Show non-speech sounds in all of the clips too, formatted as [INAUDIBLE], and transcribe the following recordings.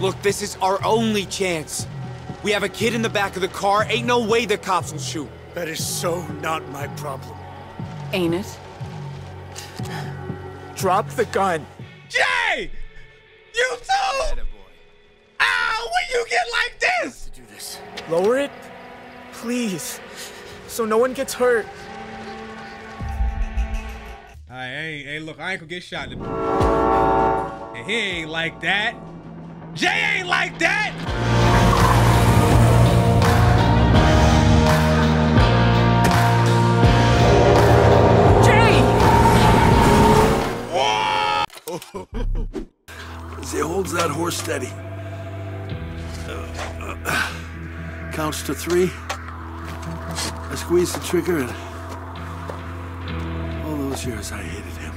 Look, this is our only chance. We have a kid in the back of the car. Ain't no way the cops will shoot. That is so not my problem. Ain't it? Drop the gun. Jay! You too! Ah, when you get like this? Do this. Lower it, please, so no one gets hurt. Alright, hey, hey, look, I ain't gonna get shot. And he ain't like that. Jay ain't like that! Jay! [LAUGHS] As he holds that horse steady. Uh, uh, counts to three. I squeeze the trigger and... All those years I hated him.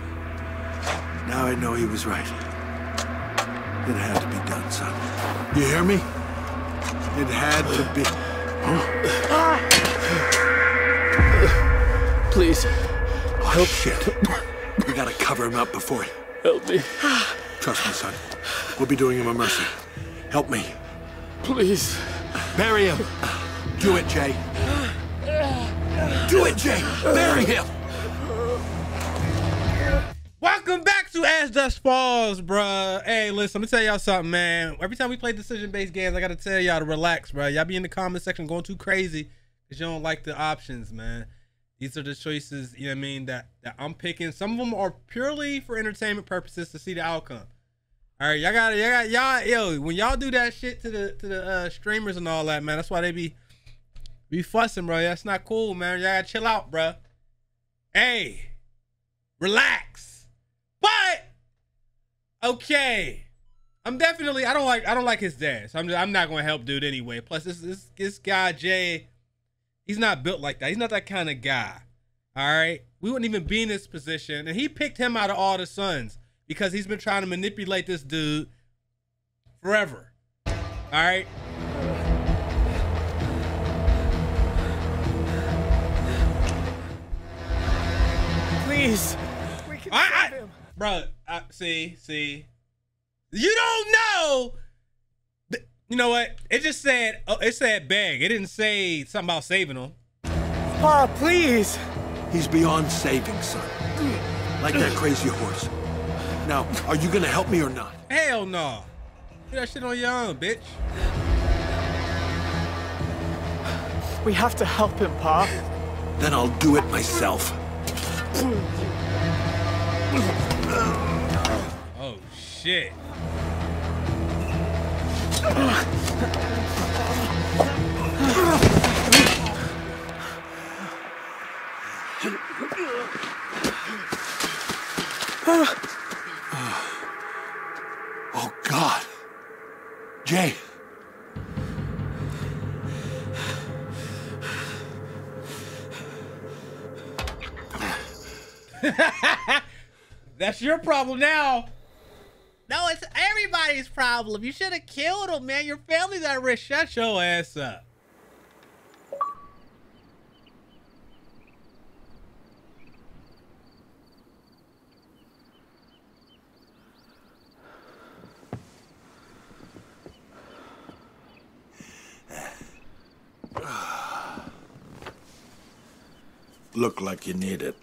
Now I know he was right. It had to be done, son. You hear me? It had to be... Please, Oh, shit. We gotta cover him up before he... help me. Trust me, son. We'll be doing him a mercy. Help me. Please. Bury him. Do it, Jay. Do it, Jay. Bury him. Welcome back to As Dusk Falls, bruh. Hey, listen, let me tell y'all something, man. Every time we play decision-based games, I gotta tell y'all to relax, bruh. Y'all be in the comment section going too crazy because you don't like the options, man. These are the choices, you know what I mean, that, that I'm picking. Some of them are purely for entertainment purposes to see the outcome. All right, y'all got y'all got y'all yo, when y'all do that shit to the to the uh, streamers and all that, man, that's why they be be fussing, bro. That's not cool, man. Y'all gotta chill out, bro. Hey, relax. But okay, I'm definitely I don't like I don't like his dad. So I'm I'm not gonna help dude anyway. Plus this this this guy Jay, he's not built like that. He's not that kind of guy. All right, we wouldn't even be in this position, and he picked him out of all the sons because he's been trying to manipulate this dude forever. All right. Please. Bro, I, see, see, you don't know. You know what? It just said, oh, it said beg. It didn't say something about saving him. Pa, please. He's beyond saving, son. Like that crazy horse. Now, are you gonna help me or not? Hell no. Do that shit on your own, bitch. We have to help him, Pa. Then I'll do it myself. [LAUGHS] Oh shit. [LAUGHS] problem now. No, it's everybody's problem. You should have killed him, man. Your family's at risk. Shut your ass up. Look like you need it.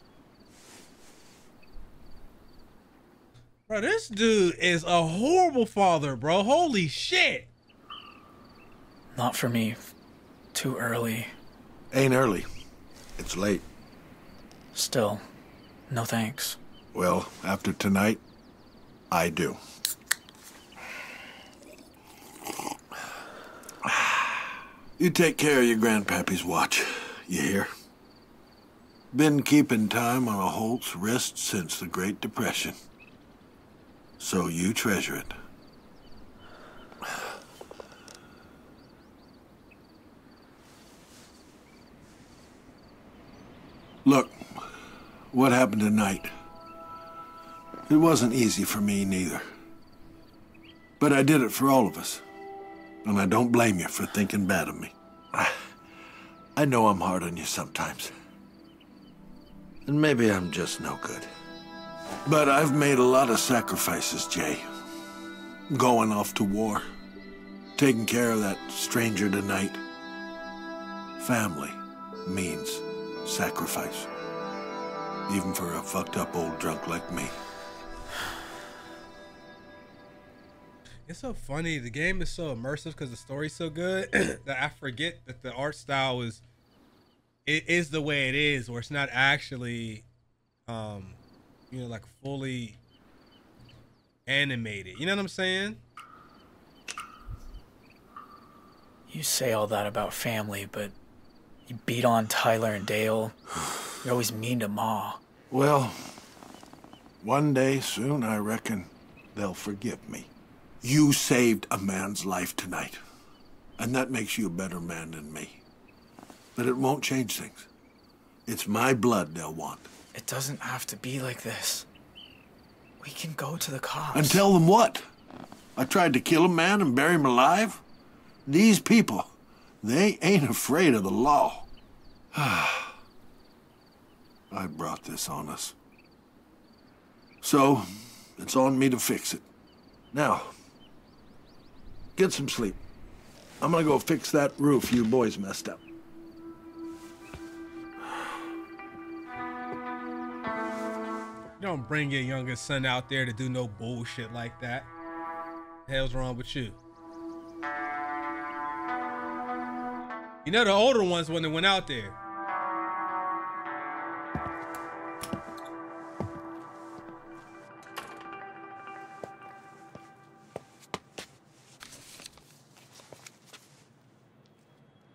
Bro, this dude is a horrible father, bro. Holy shit. Not for me. Too early. Ain't early. It's late. Still, no thanks. Well, after tonight, I do. You take care of your grandpappy's watch. You hear? Been keeping time on a Holt's wrist since the Great Depression. So you treasure it. Look, what happened tonight? It wasn't easy for me neither. But I did it for all of us. And I don't blame you for thinking bad of me. I know I'm hard on you sometimes. And maybe I'm just no good. But I've made a lot of sacrifices, Jay. Going off to war, taking care of that stranger tonight. Family means sacrifice. Even for a fucked up old drunk like me. It's so funny. The game is so immersive because the story's so good [CLEARS THROAT] that I forget that the art style is it is the way it is, where it's not actually, um, you know, like fully animated. You know what I'm saying? You say all that about family, but you beat on Tyler and Dale. You're always mean to Ma. Well, one day soon, I reckon they'll forgive me. You saved a man's life tonight, and that makes you a better man than me. But it won't change things. It's my blood they'll want. It doesn't have to be like this. We can go to the cops. And tell them what? I tried to kill a man and bury him alive? These people, they ain't afraid of the law. [SIGHS] I brought this on us. So, it's on me to fix it. Now, get some sleep. I'm gonna go fix that roof you boys messed up. Don't bring your youngest son out there to do no bullshit like that. The hell's wrong with you? You know the older ones when they went out there.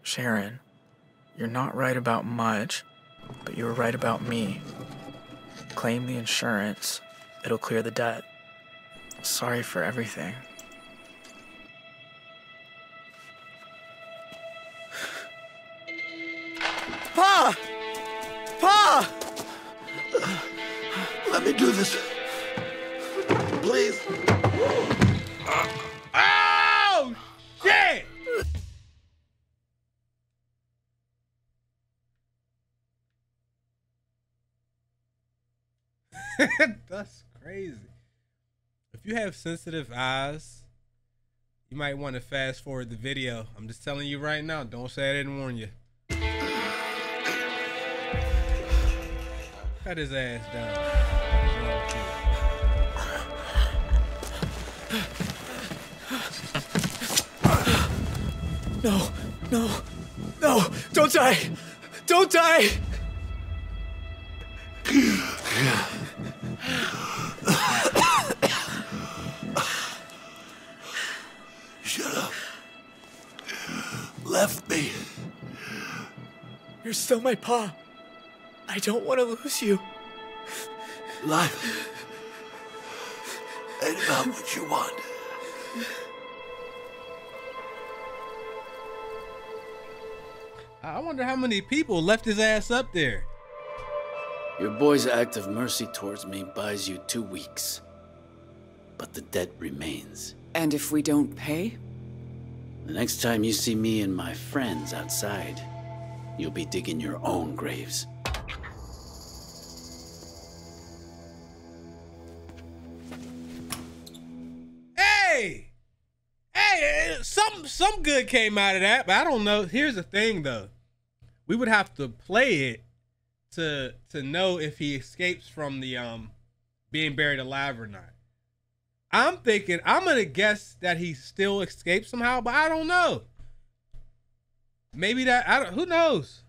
Sharon, you're not right about much, but you were right about me. Claim the insurance, it'll clear the debt. Sorry for everything. Pa! Pa! Let me do this. You have sensitive eyes, you might want to fast forward the video. I'm just telling you right now. Don't say I didn't warn you. Cut his ass down. No, no, no! Don't die! Don't die! Still my pa. I don't want to lose you. Life ain't about what you want. I wonder how many people left his ass up there. Your boy's act of mercy towards me buys you two weeks. But the debt remains. And if we don't pay? The next time you see me and my friends outside, you'll be digging your own graves. Hey, hey, some some good came out of that, but I don't know. Here's the thing, though, we would have to play it to to know if he escapes from the um being buried alive or not. I'm thinking I'm gonna guess that he still escaped somehow, but I don't know. Maybe that I don't. Who knows?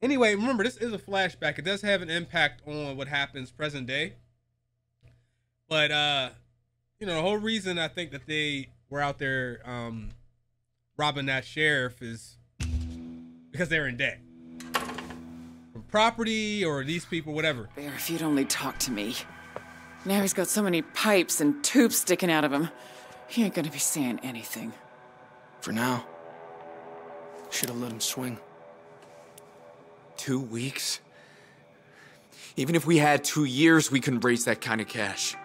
Anyway, remember this is a flashback. It does have an impact on what happens present day. But uh you know, the whole reason I think that they were out there um, robbing that sheriff is because they're in debt. From property or these people, whatever. Bear, if you'd only talk to me. Now he's got so many pipes and tubes sticking out of him. He ain't gonna be saying anything. For now. Should have let him swing. Two weeks? Even if we had two years, we couldn't raise that kind of cash.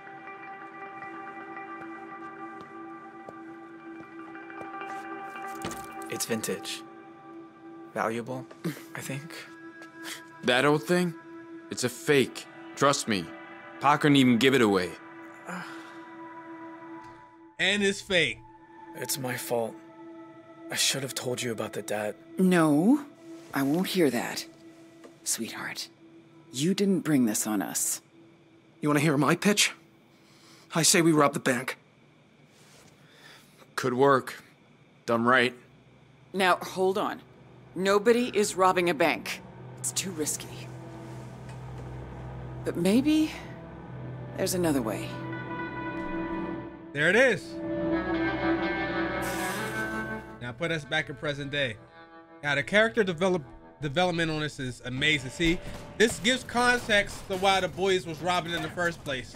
It's vintage. Valuable, I think. [LAUGHS] That old thing? It's a fake. Trust me. Pa couldn't even give it away. And it's fake. It's my fault. I should have told you about the debt. No, I won't hear that. Sweetheart, you didn't bring this on us. You want to hear my pitch? I say we rob the bank. Could work. Done right. Now, hold on. Nobody is robbing a bank. It's too risky. But maybe there's another way. There it is. Put us back in present day. Now the character develop development on this is amazing. See, this gives context to why the boys was robbing in the first place.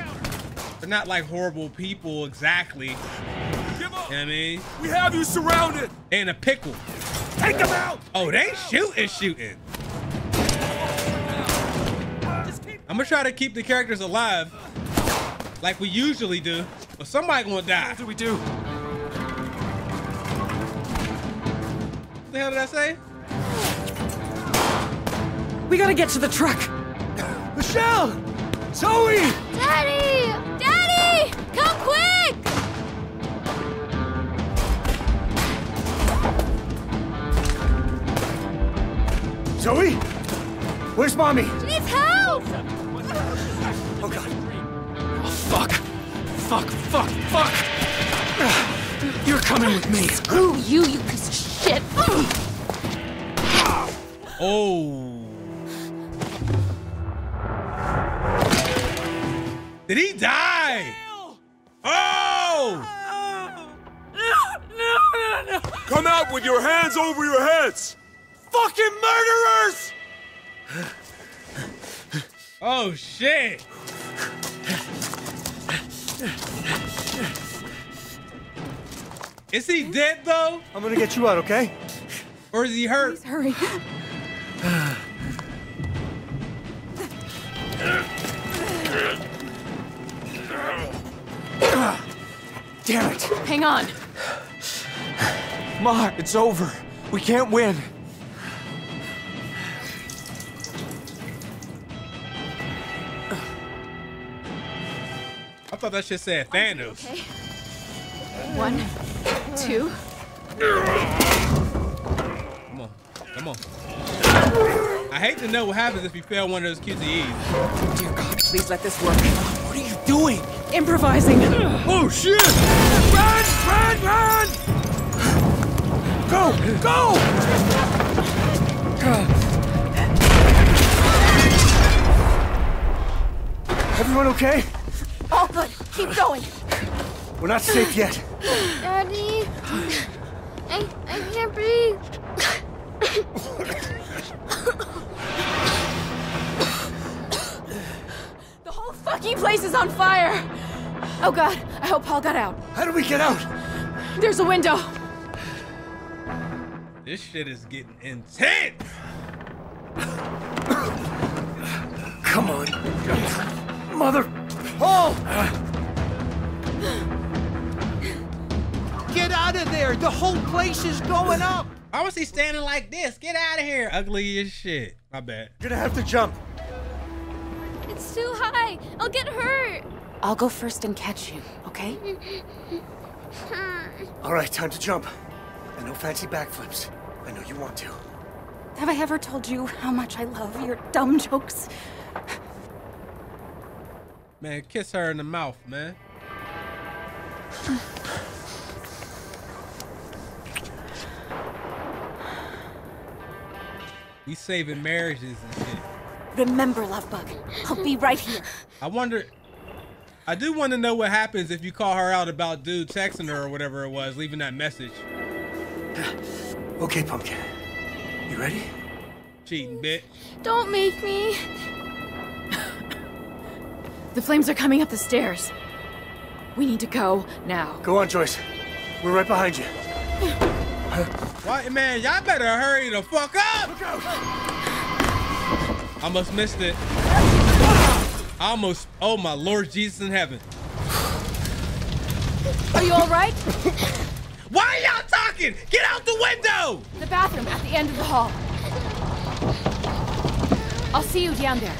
They're not like horrible people exactly. You know what I mean? We have you surrounded! They in a pickle. Take them out! Oh, they shooting, shooting. I'm gonna try to keep the characters alive, like we usually do, but somebody gonna die. What do we do? The hell did I say? We gotta get to the truck. Michelle! Zoe! Daddy! Daddy! Come quick! Zoe? Where's mommy? She needs help! Oh god. Oh, fuck. Fuck, fuck, fuck. You're coming with me. Screw you, you piece of shit! Oh. Did he die? Oh! No! No! No! Come out with your hands over your heads! Fucking murderers! Oh shit! Is he dead though? I'm gonna get you out, okay? Or is he hurt? Please Hurry. Damn it! Hang on. Ma, it's over. We can't win. I thought that shit said Thanos. Okay. One, two. Come on. I hate to know what happens if you fail one of those QTEs. Dear God, please let this work. What are you doing? Improvising. Oh shit! Run! Run! Run! Go! Go! Everyone okay? All good. Keep going. We're not safe yet. Daddy. I, I can't breathe. The whole fucking place is on fire. Oh God, I hope Paul got out. How do we get out? There's a window. This shit is getting intense. Come on. Mother. Paul! Get out of there! The whole place is going up! Why was he standing like this? Get out of here. Ugly as shit. My bad. You're gonna have to jump. It's too high. I'll get hurt. I'll go first and catch you, okay? [LAUGHS] All right, time to jump. And no fancy backflips. I know you want to. Have I ever told you how much I love your dumb jokes? Man, kiss her in the mouth, man. We saving marriages and shit. Remember, Lovebug, I'll be right here. I wonder. I do want to know what happens if you call her out about dude texting her or whatever it was, leaving that message. [SIGHS] Okay, Pumpkin. You ready? Cheating, bitch. Don't make me. The flames are coming up the stairs. We need to go now. Go on, Joyce. We're right behind you. What, man? Y'all better hurry the fuck up! Look out! I almost missed it. I almost. Oh my Lord Jesus in heaven. Are you all right? Why are y'all talking? Get out the window! The bathroom at the end of the hall. I'll see you down there.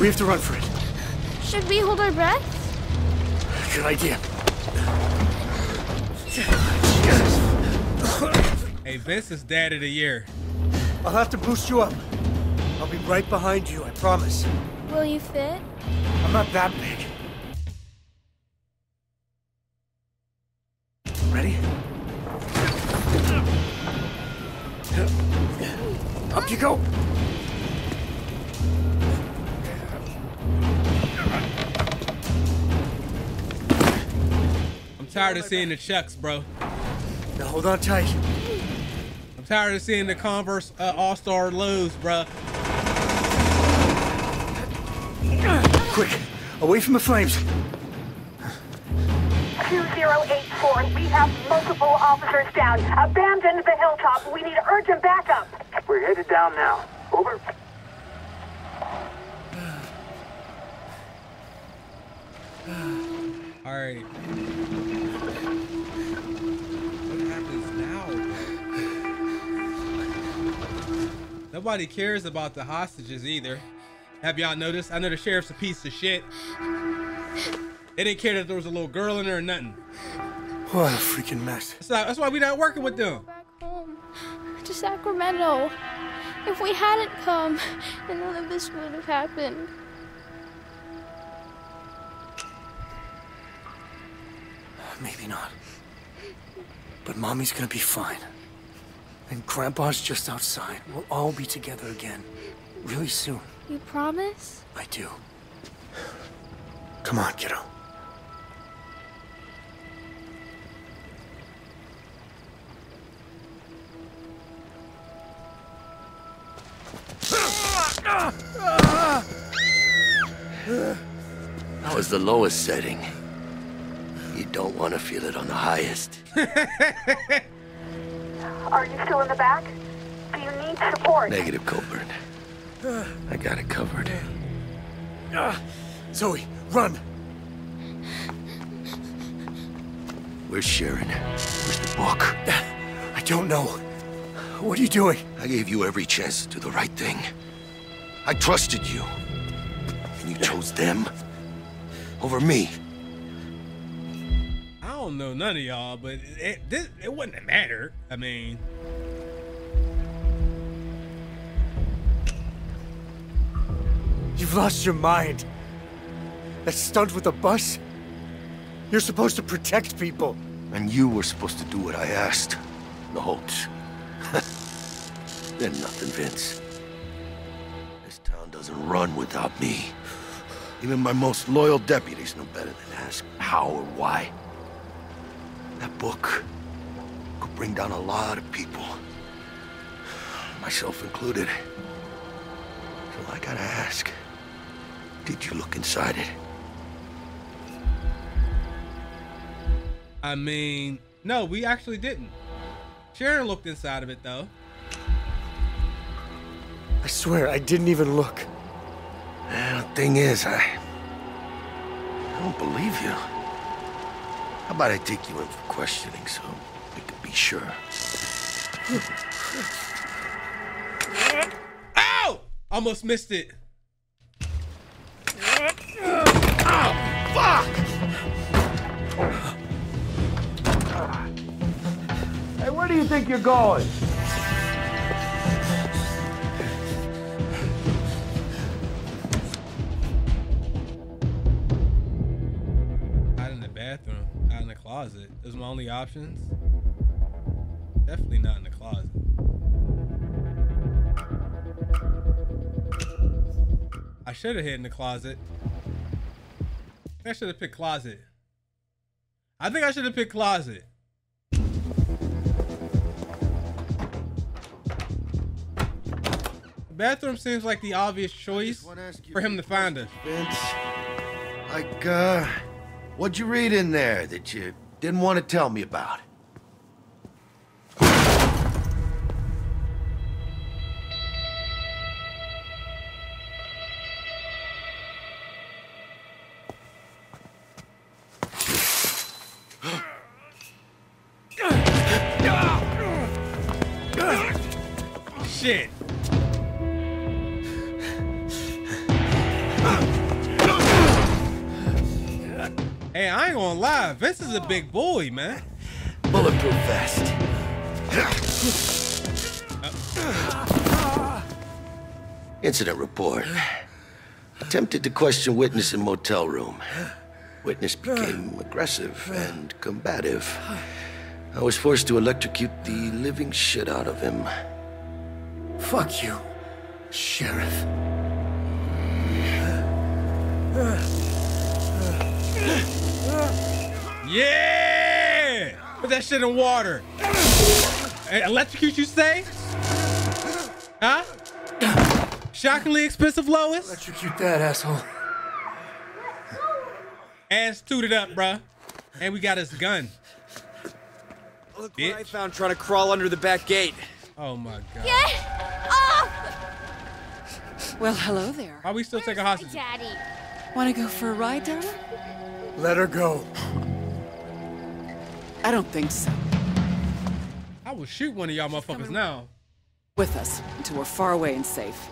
We have to run for it. Should we hold our breath? Good idea. Hey, Vince is dad of the year. I'll have to boost you up. I'll be right behind you, I promise. Will you fit? I'm not that big. Ready? Up you go. I'm tired of seeing the chucks, bro. Now hold on tight. I'm tired of seeing the Converse uh, All Star lows, bro. Quick, away from the flames. 2084, we have multiple officers down. Abandon the hilltop. We need urgent backup. We're headed down now. Over. All right. Nobody cares about the hostages either. Have y'all noticed? I know the sheriff's a piece of shit. They didn't care that there was a little girl in there or nothing. What a freaking mess. That's, not, that's why we're not working with them. Home to Sacramento. If we hadn't come, then none of this would have happened. Maybe not. But Mommy's gonna be fine. And Grandpa's just outside. We'll all be together again. Really soon. You promise? I do. Come on, kiddo. That was the lowest setting. You don't want to feel it on the highest. [LAUGHS] Are you still in the back? Do you need support? Negative, Colburn. I got it covered. Ah, Zoe, run! Where's Sharon? Where's the book? [SIGHS] I don't know. What are you doing? I gave you every chance to do the right thing. I trusted you. And you chose them over me. I don't know none of y'all, but it, this, it wouldn't matter. I mean, You've lost your mind. That stunt with the bus? You're supposed to protect people. And you were supposed to do what I asked. The Holts. [LAUGHS] They're nothing, Vince. This town doesn't run without me. Even my most loyal deputies know better than ask how or why. That book could bring down a lot of people. Myself included. So I gotta ask, did you look inside it? I mean, no, we actually didn't. Sharon looked inside of it though. I swear, I didn't even look. Well, the thing is, I... I don't believe you. How about I take you in for questioning so we can be sure? Ow! Almost missed it. Hey, where do you think you're going? Only options. Definitely not in the closet. I should have hid in the closet. I should have picked closet. I think I should have picked closet. The bathroom seems like the obvious choice for him to find us. Vince, like, uh, what'd you read in there that you didn't want to tell me about? [GASPS] Shit. Gonna lie. Vince is a big boy, man. Bulletproof vest. Uh. Incident report. Attempted to question witness in motel room. Witness became aggressive and combative. I was forced to electrocute the living shit out of him. Fuck you, Sheriff. Yeah! Put that shit in water. Hey, electrocute, you say? Huh? Shockingly expensive, Lois? Electrocute that asshole. Ass tooted up, bruh. And we got his gun. Look what I found trying to crawl under the back gate. Oh my god. Get off! Oh. Well, hello there. Why we still taking hostage? Daddy. Want to go for a ride, darling? Let her go. I don't think so. I will shoot one of y'all motherfuckers now. With us until we're far away and safe.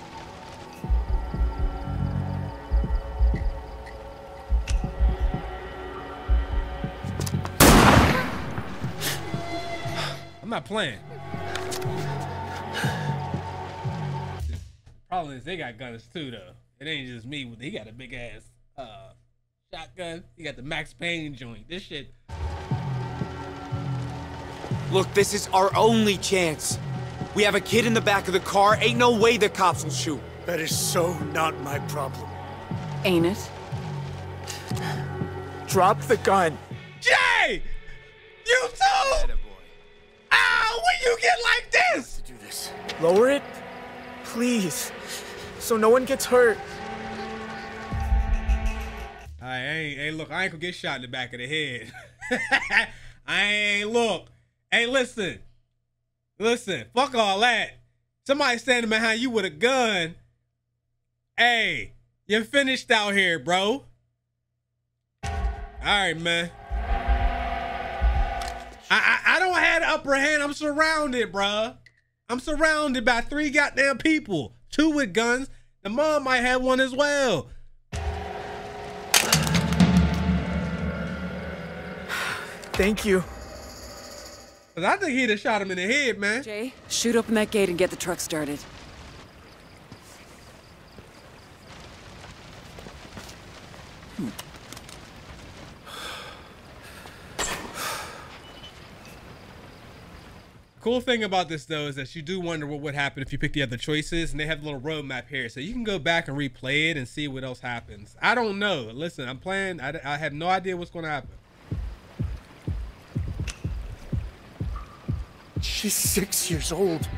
I'm not playing. Problem is they got guns too though. It ain't just me. With he got a big ass uh, shotgun. He got the Max Payne joint. This shit. Look, this is our only chance. We have a kid in the back of the car. Ain't no way the cops will shoot. That is so not my problem. Ain't it? Drop the gun. Jay! You too! Ow! When you get like this! Do this. Lower it, please, so no one gets hurt. I ain't, hey, look, I ain't gonna get shot in the back of the head. [LAUGHS] I ain't, look. Hey, listen. Listen, fuck all that. Somebody standing behind you with a gun. Hey, you're finished out here, bro. All right, man. I, I, I don't have the upper hand. I'm surrounded, bruh. I'm surrounded by three goddamn people. Two with guns. The mom might have one as well. Thank you. Cause I think he'd have shot him in the head, man. Jay, shoot open that gate and get the truck started. [SIGHS] Cool thing about this though is that you do wonder what would happen if you pick the other choices, and they have a little roadmap here, so you can go back and replay it and see what else happens. I don't know. Listen, I'm playing. I, I have no idea what's going to happen. She's six years old.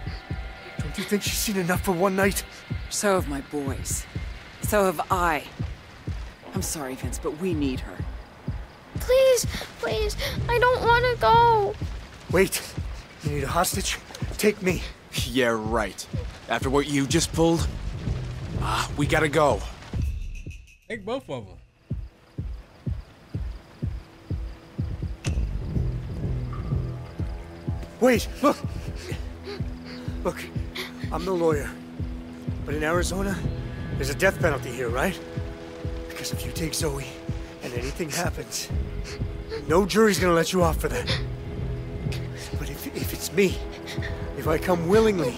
Don't you think she's seen enough for one night? So have my boys. So have I. I'm sorry, Vince, but we need her. Please, please, I don't want to go. Wait. You need a hostage? Take me. Yeah, right. After what you just pulled, ah, we gotta go. Take both of them. Wait, look. Look, I'm the lawyer. But in Arizona, there's a death penalty here, right? Because if you take Zoe and anything happens, no jury's gonna let you off for that. But if, if it's me, if I come willingly,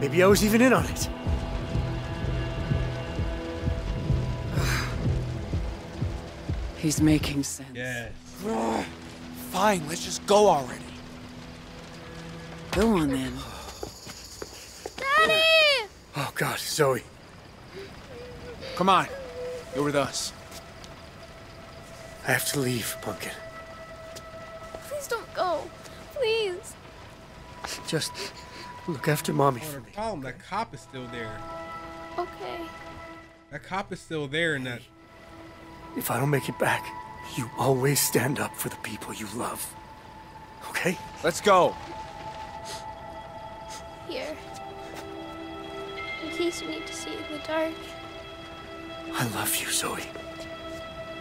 maybe I was even in on it. He's making sense. Yeah. Fine, let's just go already. Go on then. Daddy! Oh God, Zoe. Come on, you're with us. I have to leave, Pumpkin. Please don't go. Please. Just look after mommy for the me. problem, that cop is still there. Okay. That cop is still there and that. If I don't make it back, you always stand up for the people you love. Okay? Let's go. Case you need to see in the dark. I love you, Zoe.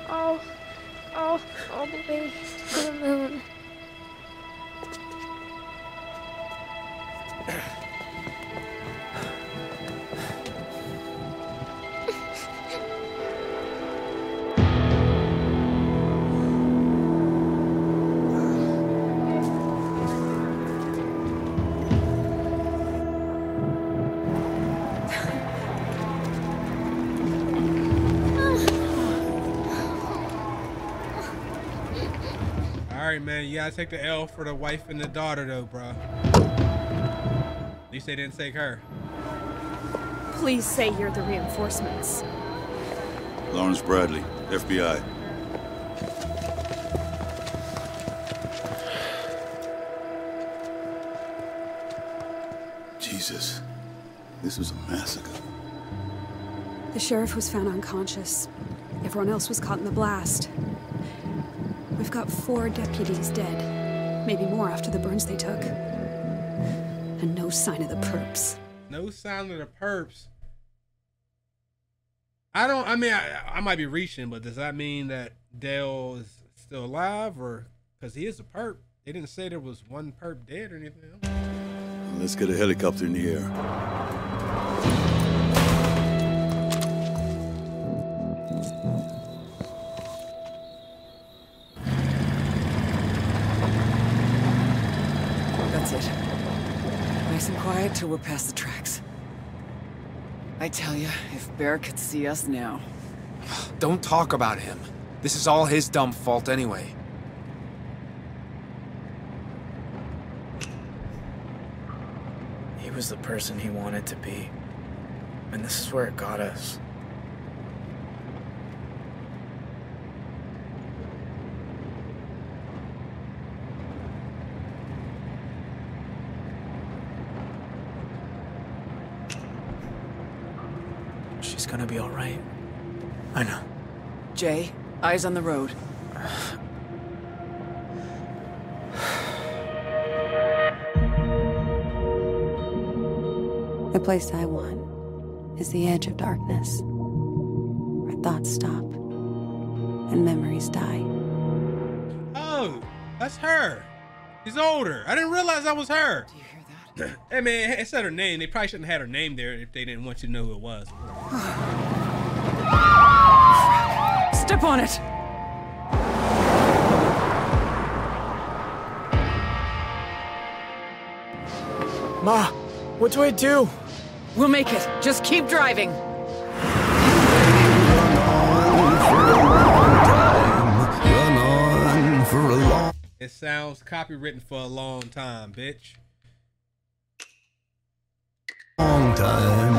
Oh, all, all the way to the moon. Right, man. You gotta take the L for the wife and the daughter, though, bro. At least they didn't take her. Please say you're the reinforcements. Lawrence Bradley, FBI. Jesus, this was a massacre. The sheriff was found unconscious. Everyone else was caught in the blast. We've got four deputies dead. Maybe more after the burns they took. And no sign of the perps. No sign of the perps. I don't. I mean, I, I might be reaching, but does that mean that Dale is still alive, or because he is a perp? They didn't say there was one perp dead or anything. Let's get a helicopter in the air. That's it. Nice and quiet till we're past the tracks. I tell you, if Bear could see us now. [SIGHS] Don't talk about him. This is all his dumb fault anyway. He was the person he wanted to be. And this is where it got us. Gonna be alright. I know. Jay, eyes on the road. The place I want is the edge of darkness, where thoughts stop and memories die. Oh, that's her. She's older. I didn't realize that was her. Do [LAUGHS] you hear hey man, it said her name. They probably shouldn't have had her name there if they didn't want you to know who it was. [SIGHS] Step on it! Ma, what do I do? We'll make it. Just keep driving. It sounds copywritten for a long time, bitch. Long time,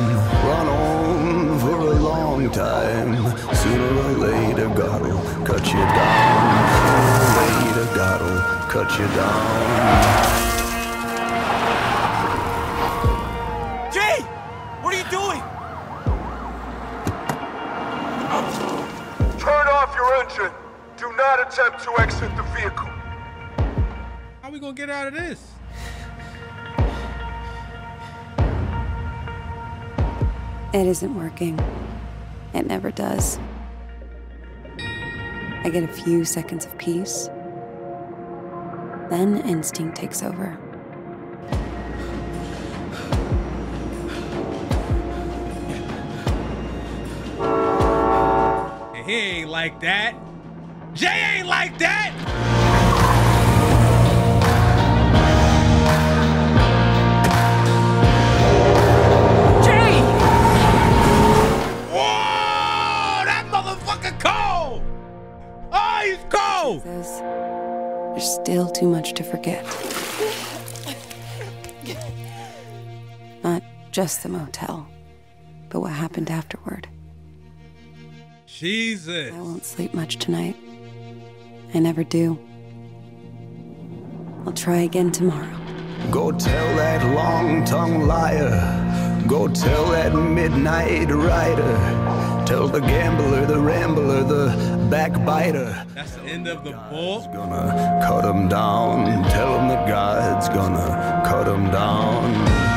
run on for a long time. Sooner or later, God'll cut you down. Sooner or later, God'll cut you down. Jay! What are you doing? Turn off your engine. Do not attempt to exit the vehicle. How are we gonna get out of this? It isn't working. It never does. I get a few seconds of peace. Then instinct takes over. He ain't like that. Jay ain't like that. He's cold! Jesus, there's still too much to forget. Not just the motel, but what happened afterward. Jesus. I won't sleep much tonight. I never do. I'll try again tomorrow. Go tell that long tongued liar. Go tell that midnight rider. Tell the gambler, the rambler, the backbiter. That's the end of the bull. Gonna cut him down. Tell him that God's gonna cut him down.